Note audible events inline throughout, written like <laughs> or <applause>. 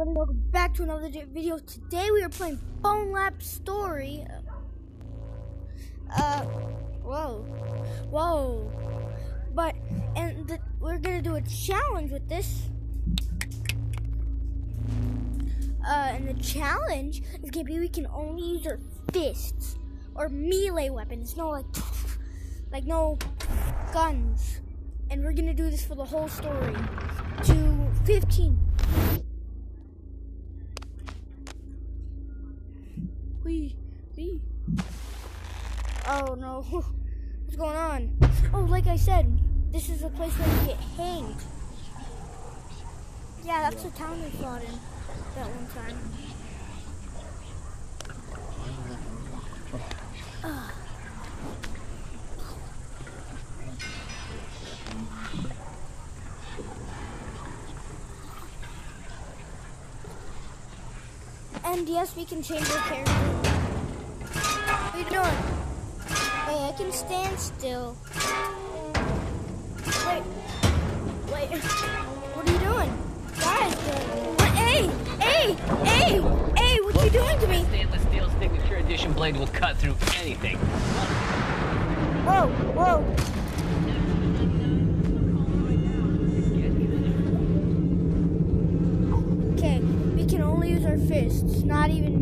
everybody, welcome back to another video. Today we are playing BONELAB Story. Uh, whoa, whoa. But, and the, we're gonna do a challenge with this. Uh, and the challenge is gonna be we can only use our fists or melee weapons. No, like, like no guns. And we're gonna do this for the whole story. To 15. Oh no. <laughs> What's going on? Oh, like I said, this is a place where you get hanged. Yeah, that's the town we fought in that one time. And yes, we can change our character. What are you doing? Hey, I can stand still. Wait. Wait. What are you doing? Guys, what? Hey! Hey! Hey! Hey! What are you doing to me? Stainless steel signature edition blade will cut through anything. Whoa! Whoa! Okay, we can only use our fists, not even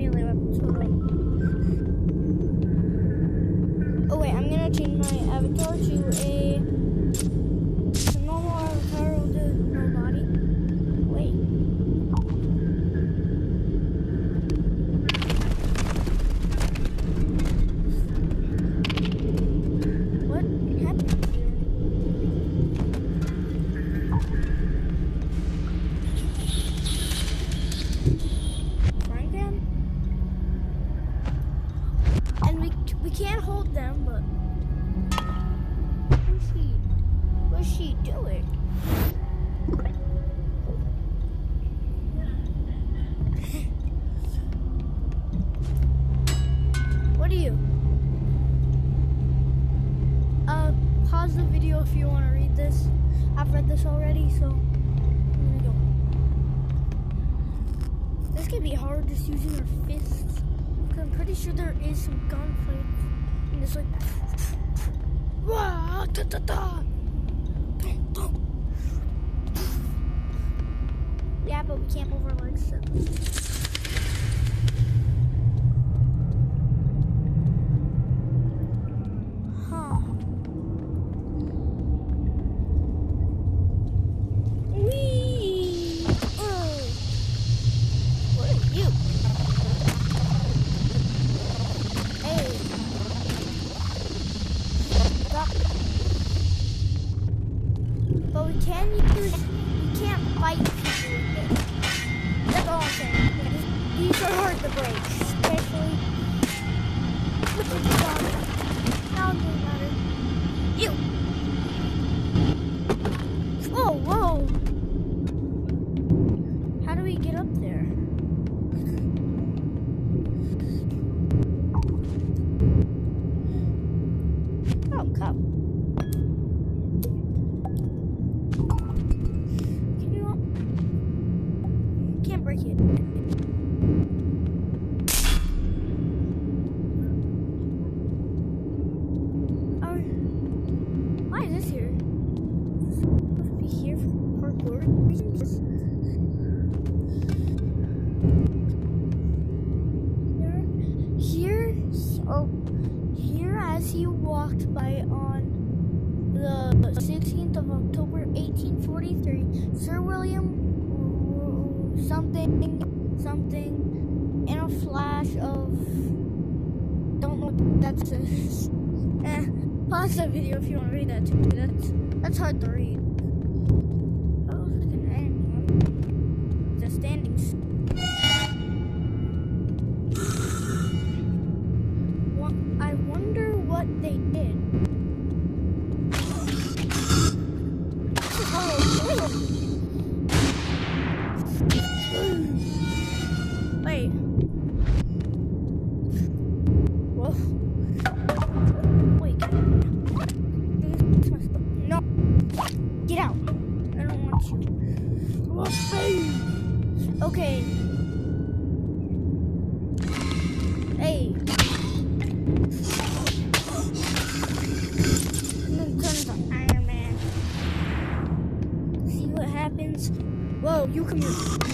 Okay. Hey. I'm gonna turn into Iron Man. See what happens. Whoa, you come here.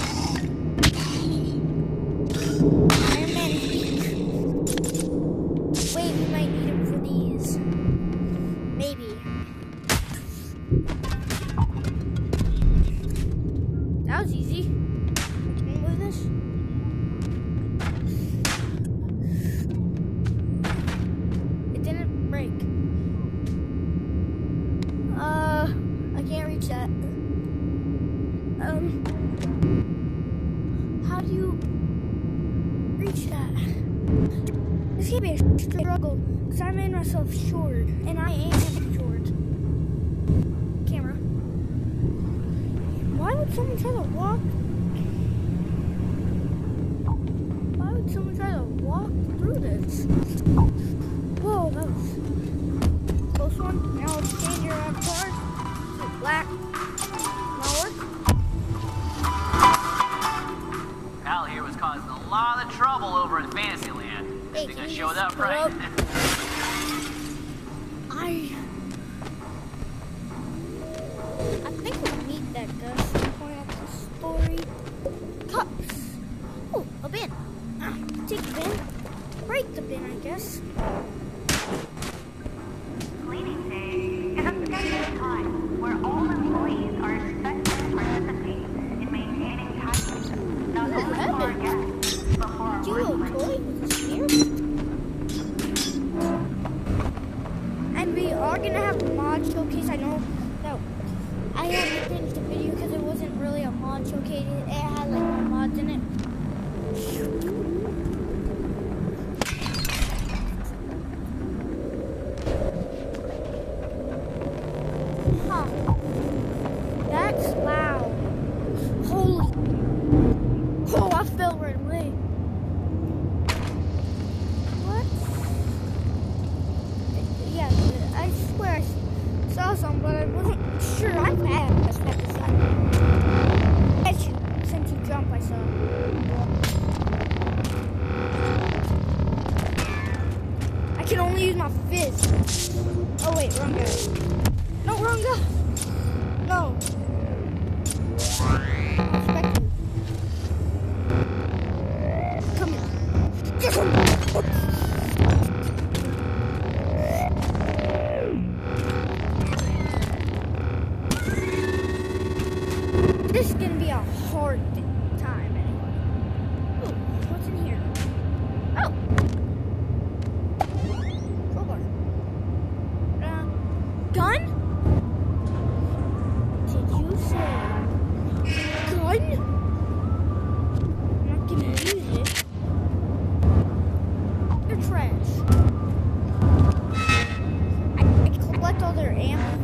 trash. I, I collect all their ammo.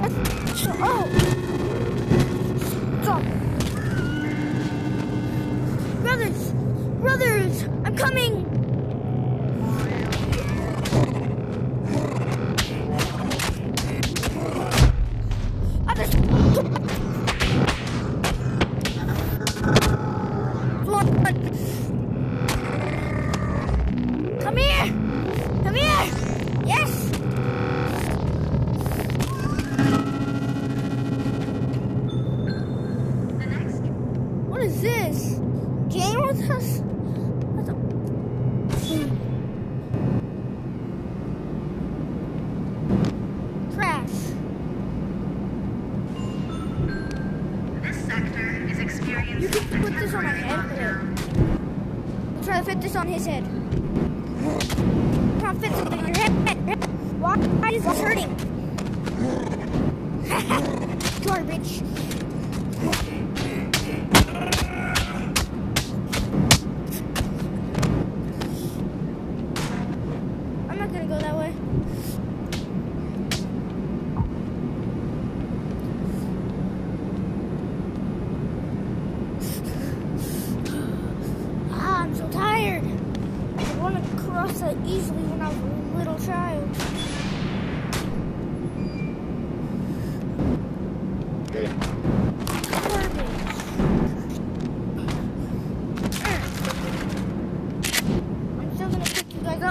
Oh! Stop! Brothers! Brothers! I'm coming!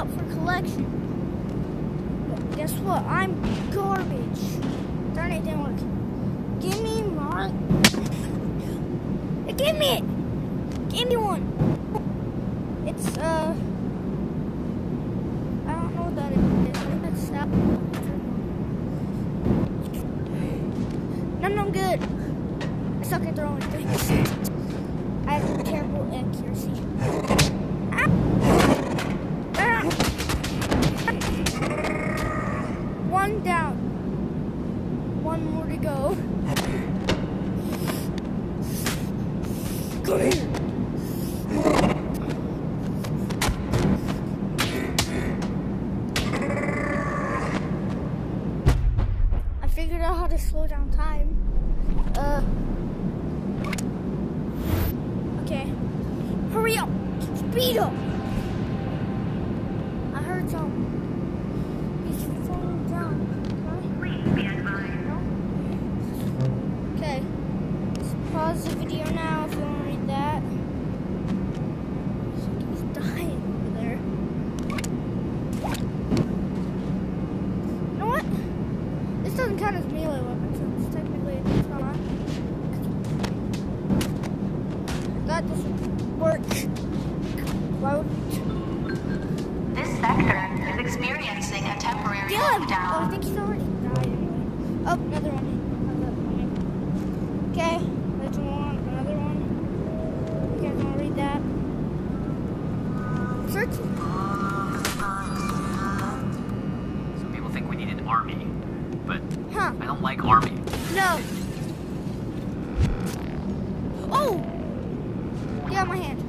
for collection. But guess what? I'm garbage. Darn it, didn't work. Give me my... <laughs> Give me it! Give me one! It's, uh... I don't know what that is. I No, no, I'm good. I suck at throwing things. I have terrible accuracy. Oh! Get out my hand.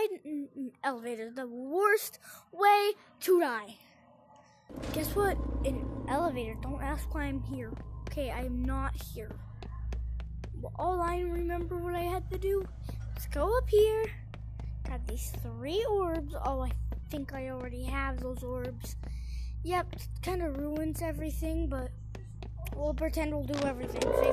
ride an elevator the worst way to die. Guess what? An elevator. Don't ask why I'm here. Okay, I'm not here. All I remember what I had to do was go up here. Got these three orbs. Oh, I think I already have those orbs. Yep, kind of ruins everything, but we'll pretend we'll do everything. See?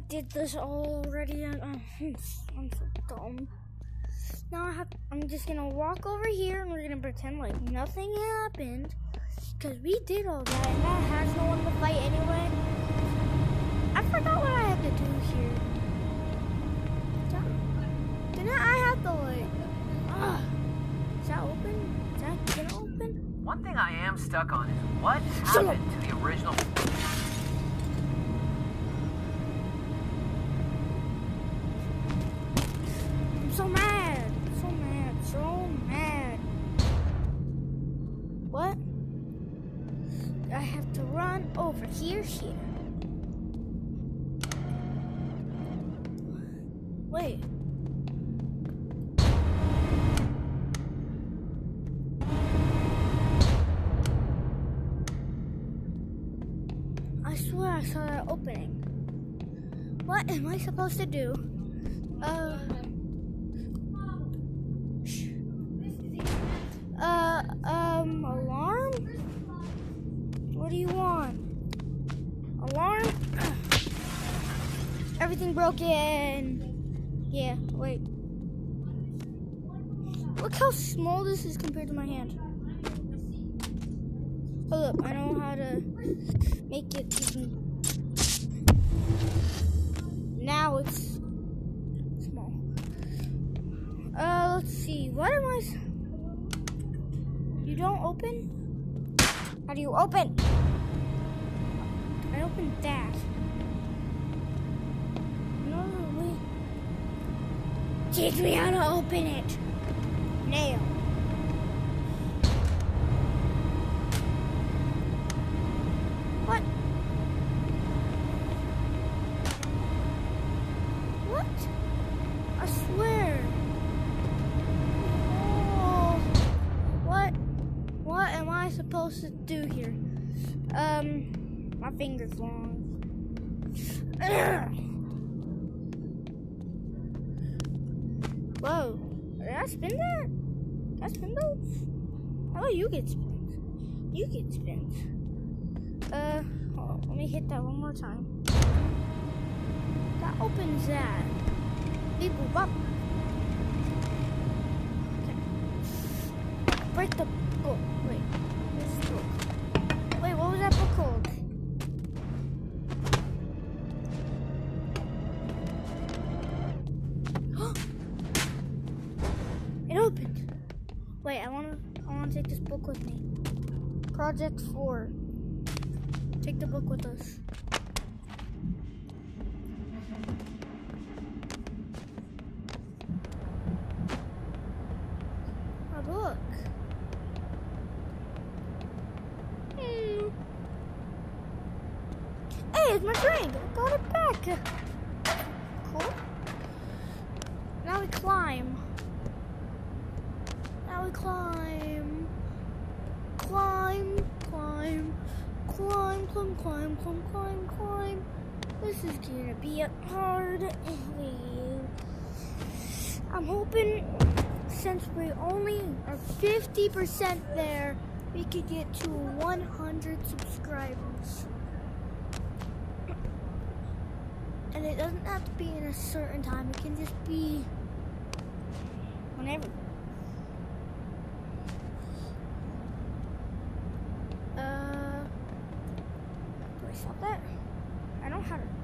This already. Uh, I'm so dumb. Now I have. I'm just gonna walk over here and we're gonna pretend like nothing happened, cause we did all that and that has no one to fight anyway. I forgot what I had to do here. Didn't I have to like? Uh, is that open? Is that gonna open? One thing I am stuck on is what happened to the original. Wait. I swear I saw that opening. What am I supposed to do? Uh, broken. Yeah, wait. Look how small this is compared to my hand. Hold up, I know how to make it even. Now it's small. Uh, let's see. What am I? You don't open? How do you open? I opened that. No, wait. Teach me how to open it. Nail. Spin that? Did I spin those? How about you get spins? You get spins. Uh, on, let me hit that one more time. That opens that. Beep boop up. Okay. Break the book. Project four. Take the book with us. This is gonna be a hard. I'm hoping since we only are 50% there, we could get to 100 subscribers. And it doesn't have to be in a certain time, it can just be whenever. Uh, do I stop that? I don't have to.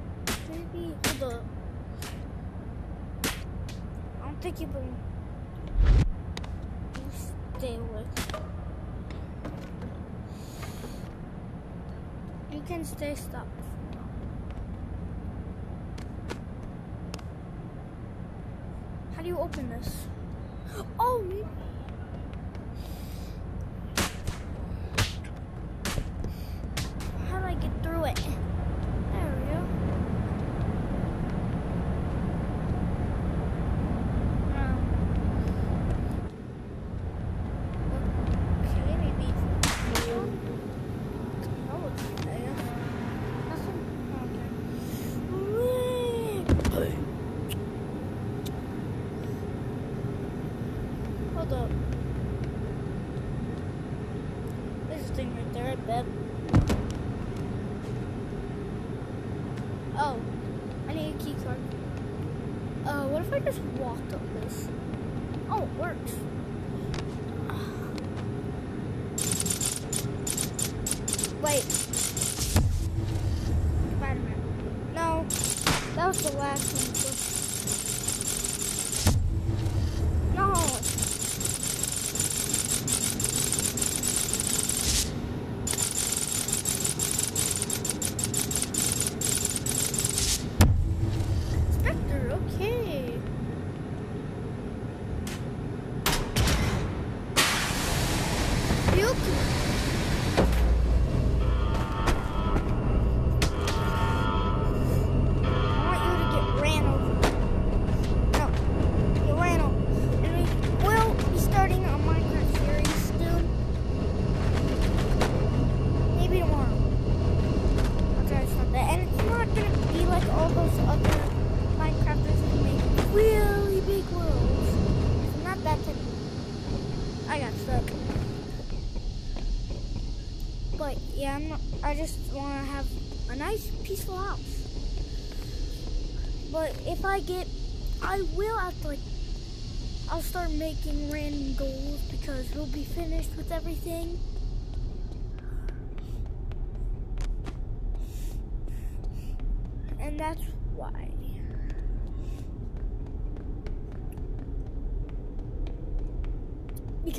Maybe hold up. I don't think you can. You stay with. You can stay stopped. for now. How do you open this? Oh, maybe. How do I get through it? There we go. Um, okay, maybe this one? Oh, it's there. This one? Okay. Hold up. This thing right there, I bet. Oh, I need a key code. what if I just walked up this? Oh, it works. Wait. Spider-Man. No, that was the last one.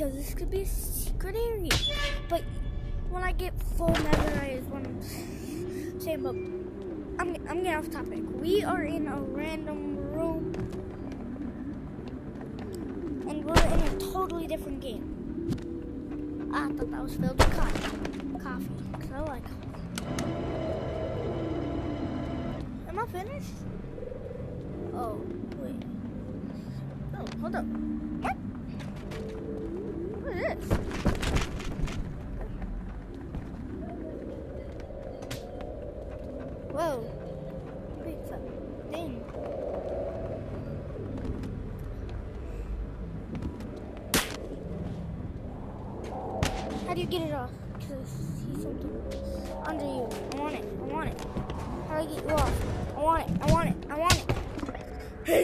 Because this could be a secret area. But when I get full nether, is what I'm <sighs> saying. But I'm, I'm getting off topic. We are in a random room. And we're in a totally different game. Ah, I thought that was filled with coffee. Coffee. Because I like coffee. Am I finished? Oh, wait. Oh, hold up.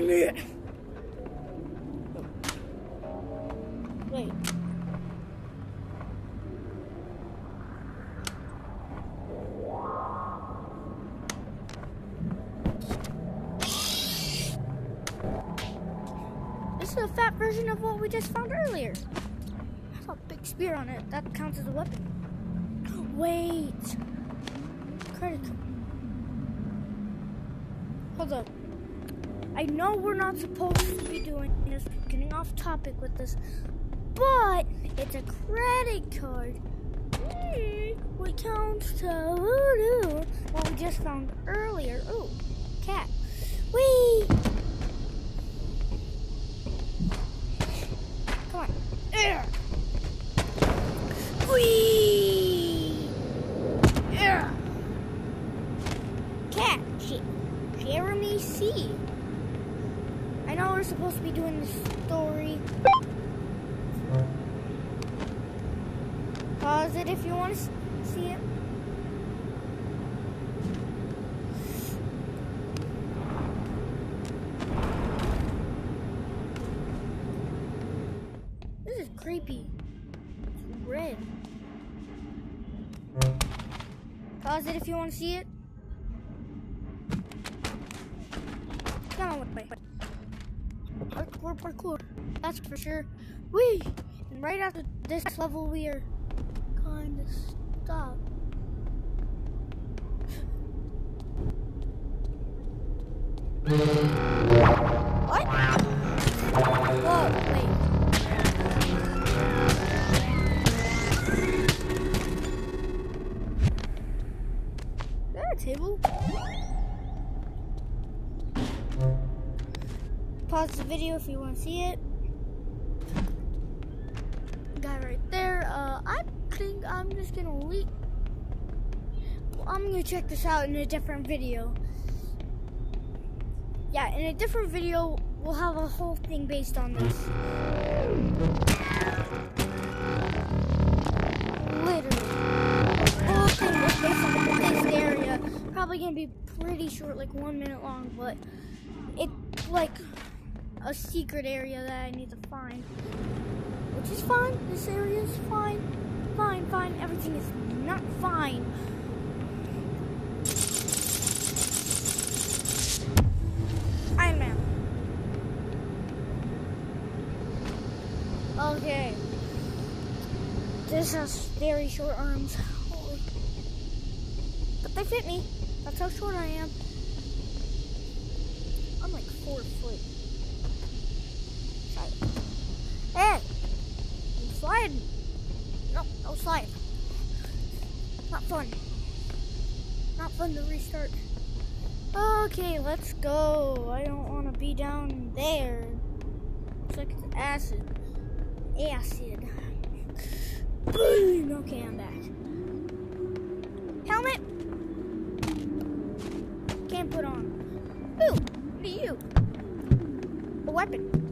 It. Wait. This is a fat version of what we just found earlier. Has a big spear on it. That counts as a weapon. Wait. Credit card. Hold up. I know we're not supposed to be doing this, getting off topic with this, but it's a credit card. What counts to voodoo? What we just found earlier. Ooh, cat. Wee! Come on. There. Wee! There. Cat. Jeremy C. Know we're supposed to be doing the story. Pause it if you want to see it. Parkour. That's for sure. Wee! And right after this level, we are kind of stopped. Video if you want to see it. Guy right there. Uh, I think I'm just gonna leave. I'm gonna check this out in a different video. Yeah, in a different video, we'll have a whole thing based on this. Literally. Whole thing based on this area. Probably gonna be pretty short, like one minute long, but it like a secret area that I need to find. Which is fine. This area is fine. Fine, fine. Everything is not fine. Iron Man. Okay. This has very short arms. But they fit me. That's how short I am. I'm like four foot. Okay, let's go. I don't want to be down there. Looks like it's acid. Acid. Boom. Okay, I'm back. Helmet. Can't put on. Ooh, what are you? A weapon.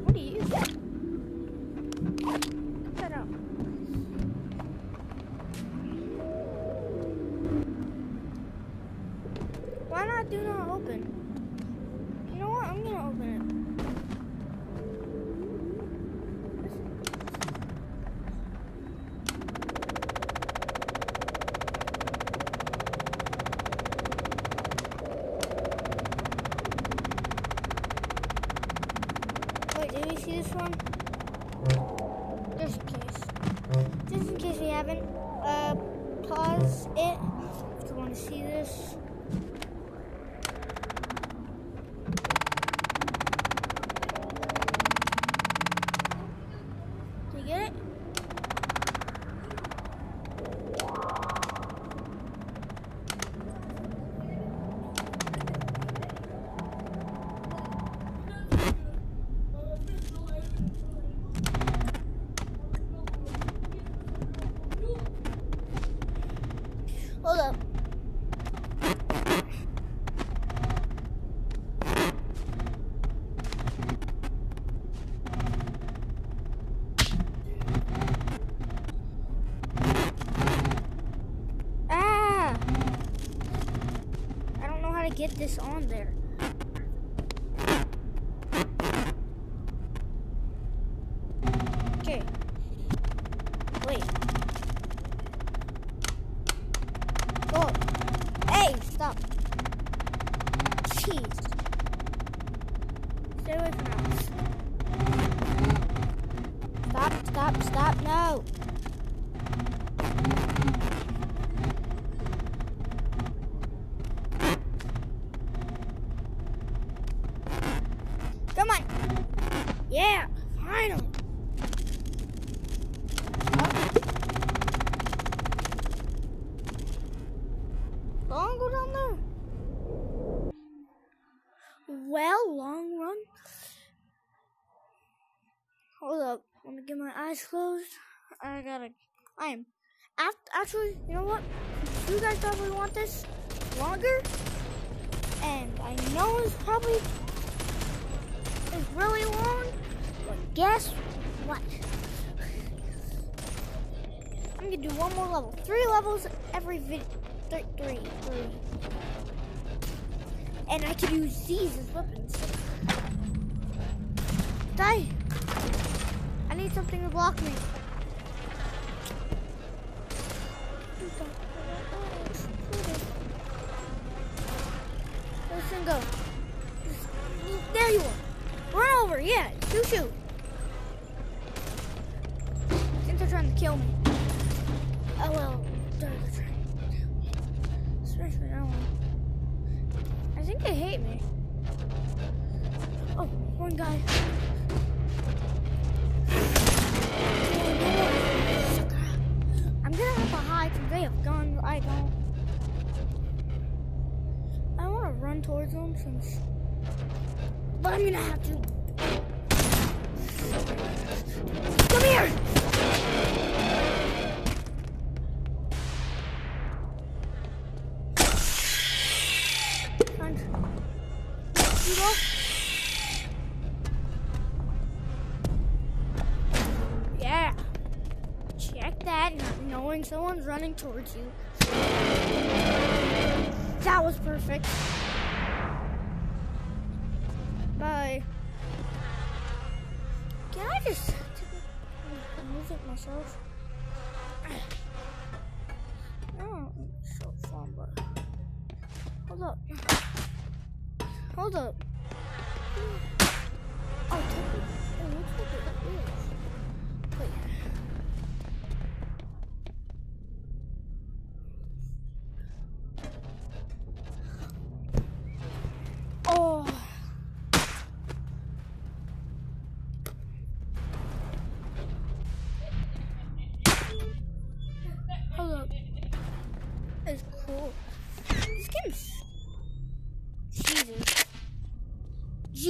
Get this on there. Okay. Wait. Oh. Hey, stop. Jeez. Stay away from us. Stop, stop, stop, no. Come on. Yeah, finally. Long go down there. Well, long run. Hold up. Let me get my eyes closed. I gotta. I am. After, actually, you know what? You guys probably want this longer. And I know it's probably is really long. But guess what? <laughs> I'm gonna do one more level. Three levels every video. Three, three, three. And I could use these as weapons. Die! Need something to block me. Running towards you. That was perfect. Bye. Can I just move it myself? So fun, but hold up. Hold up. Oh. It looks like it is. Wait.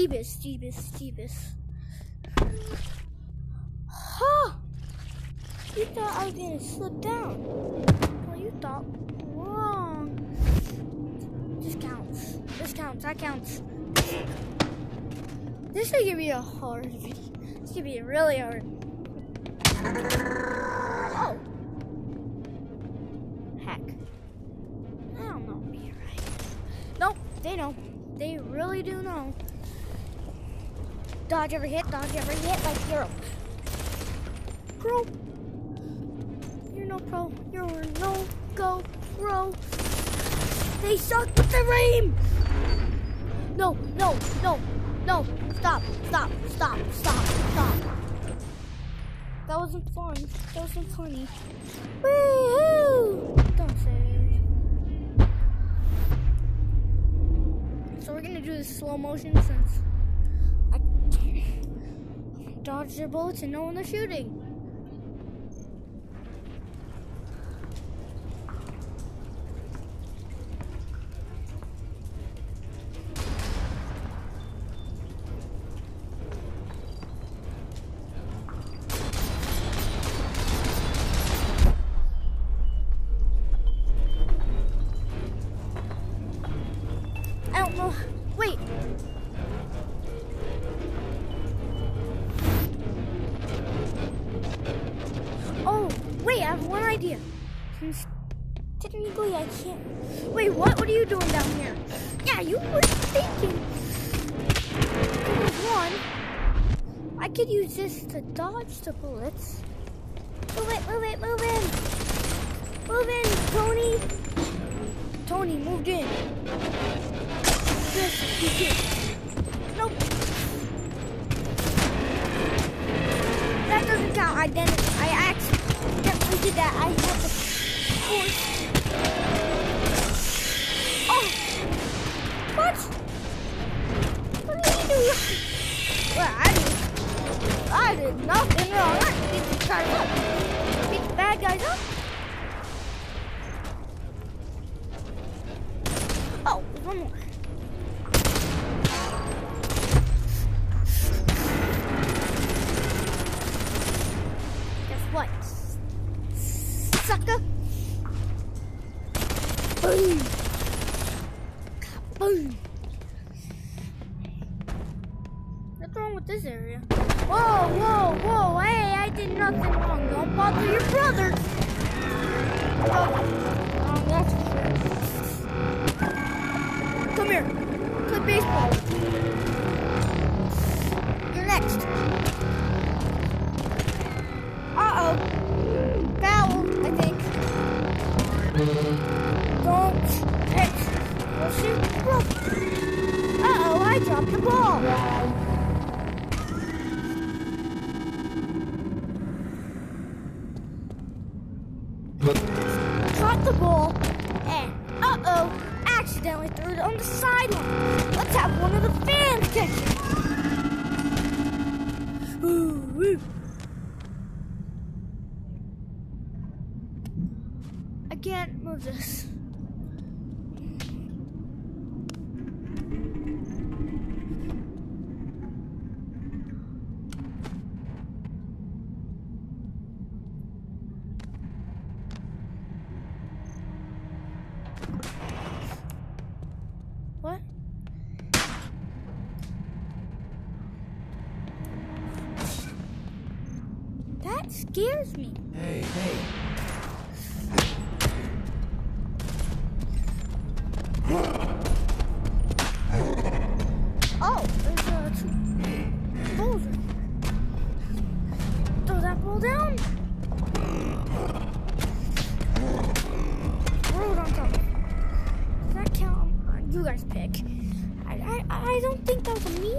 Jeebus, Jeebus, Jeebus. Huh! You thought I was gonna slip down. Well, you thought wrong. This counts. This counts. That counts. This is gonna be a hard video. It's gonna be really hard. Oh. Heck. I don't know right. Nope, they know. They really do know. Dodge every hit, dodge every hit like you're a pro. You're no pro. You're no go pro. They suck with the aim. No, no, no, no. Stop, stop, stop, stop, stop. That wasn't fun. That wasn't funny. Woo! Don't say. it. So we're gonna do this slow motion since dodge their bullets and no one is shooting. What's wrong with this area? Whoa, whoa, whoa! Hey, I did nothing wrong. Don't bother your brother. Oh, that's Come here. Play baseball. You're next. Uh-oh. Foul, I think. Don't Uh-oh, I dropped the ball.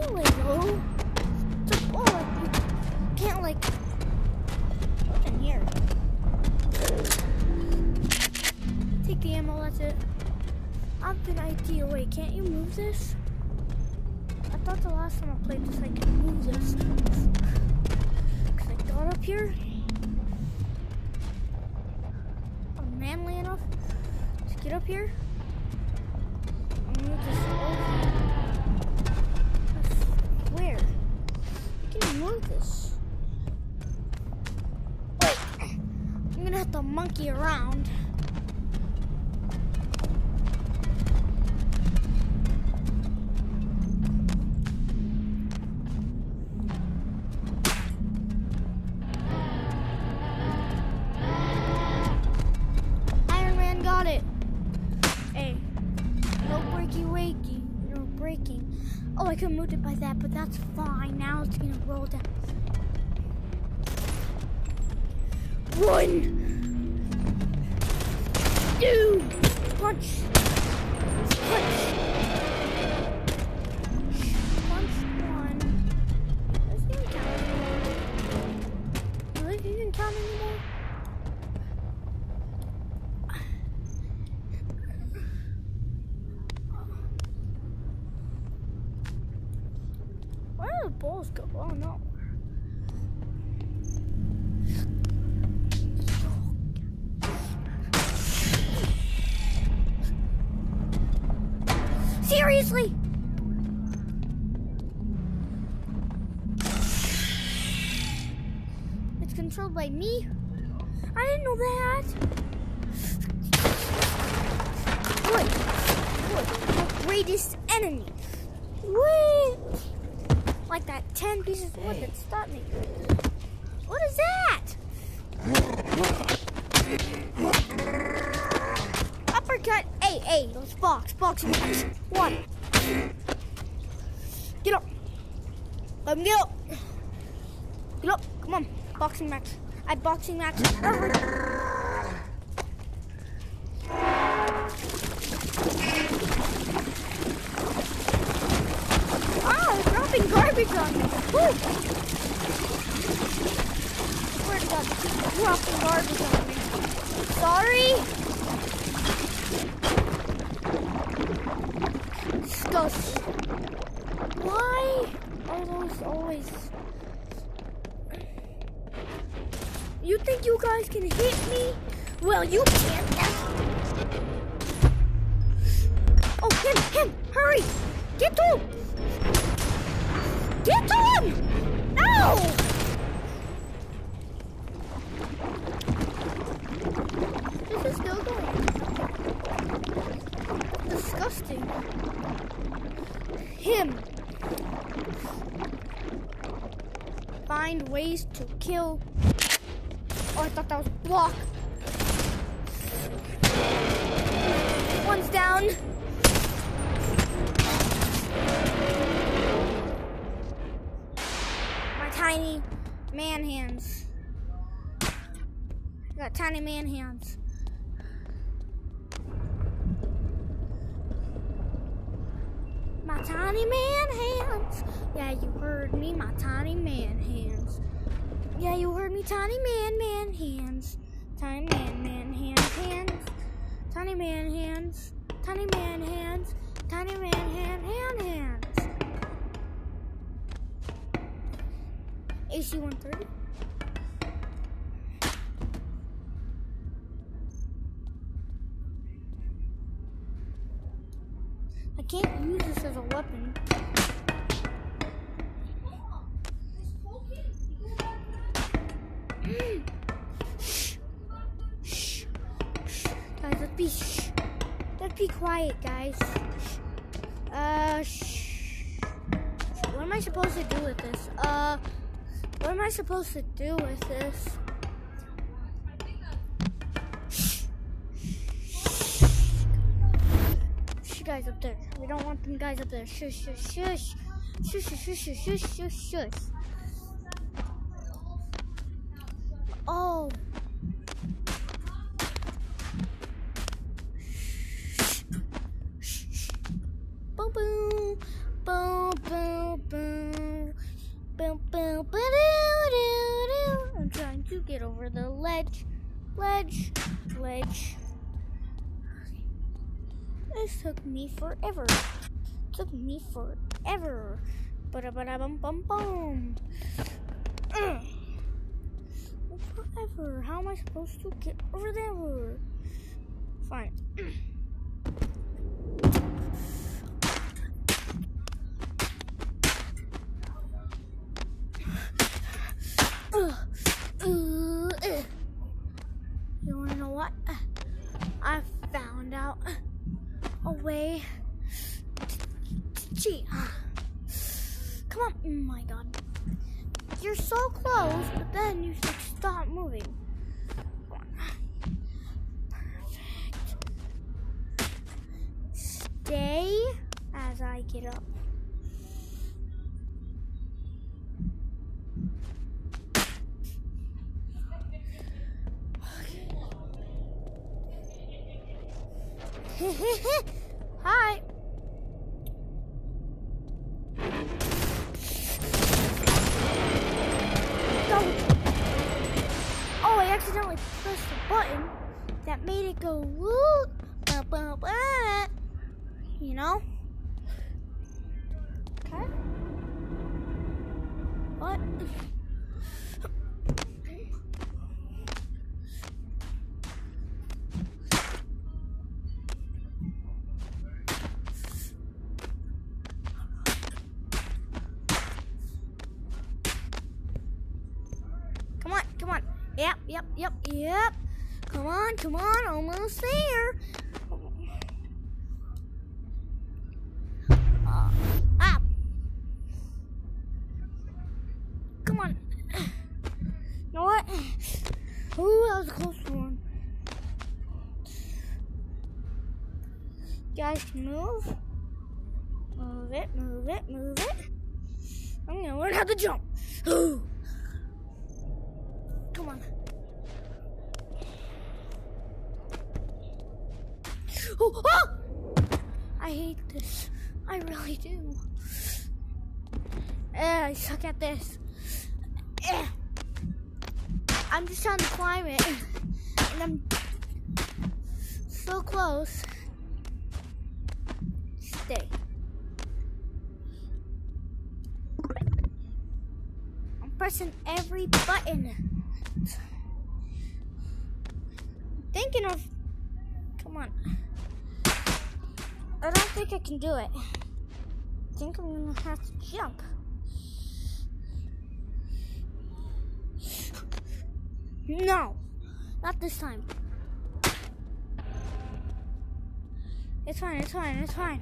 Think the balls go? Oh no. Seriously? It's controlled by me? I didn't know that. Wood. Wood. My greatest enemy. Wood like that 10 pieces of wood that stopped me. What is that? Uppercut. Hey, hey, those box, boxing match. One. Get up. Let me get up. Get up. Come on. Boxing match. I boxing match. Disgusting. Him. Find ways to kill. Oh, I thought that was block. One's down. My tiny man hands. I got tiny man hands. My tiny man hands. Yeah, you heard me, my tiny man hands. Yeah, you heard me, tiny man, man hands. Tiny man, man hands, hands. Tiny man hands. Tiny man hands. Tiny man hand, hand hands. AC 130. As a weapon. Guys, let's be shh. Let's be quiet, guys. Uh, shh. What am I supposed to do with this? Uh, what am I supposed to do with this? Guys up there. We don't want them guys up there. Shush, shush, shush. Shush, shush, shush, shush, shush, shush. Oh. Boom, boom, boom, boom, boom, boom, boom, ba-doo-doo-doo. I'm trying to get over the ledge, ledge. Took me forever. Took me forever. Ba-da-ba-da-bum bum bum. Ugh. Forever. How am I supposed to get over there? Fine. <clears throat> What? Come on, come on. Yep, yep, yep, yep. Come on, come on, almost there. Can do it. I think I'm gonna have to jump. No, not this time. It's fine, it's fine, it's fine.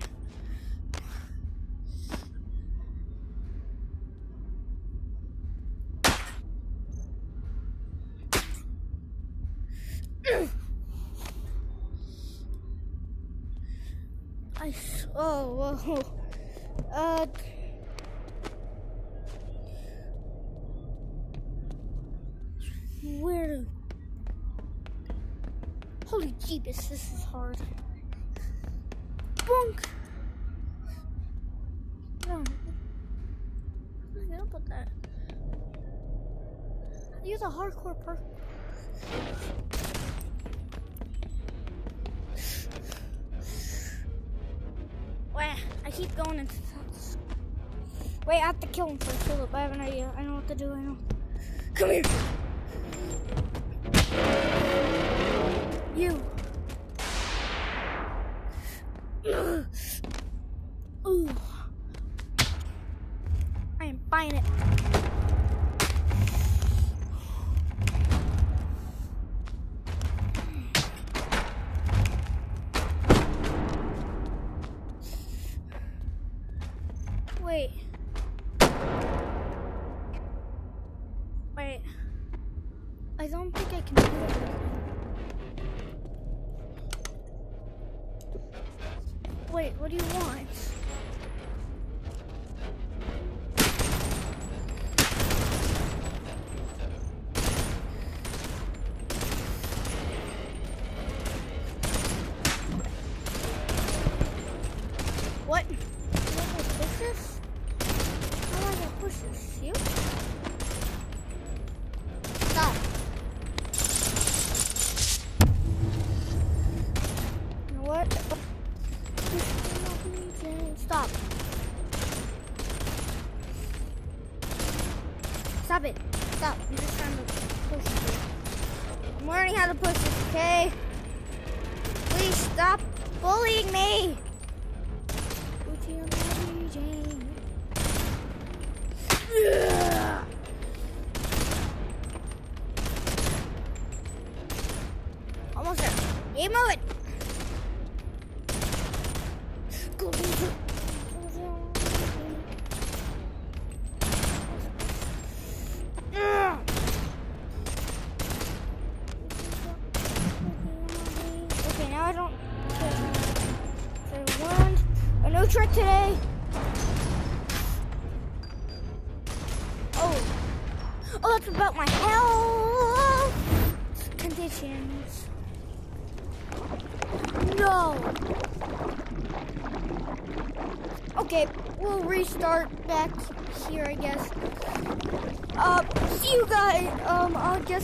<laughs> Uh where Holy jeebus, this is hard. Bonk! No. I'm gonna put that. You're the hardcore person. Going into. Wait, I have to kill him first. Hold up, I have an idea. I know what to do. I know. Come here.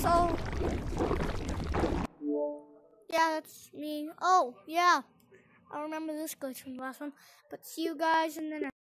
all. Yeah, that's me. Oh, yeah. I remember this glitch from the last one. But see you guys in the next.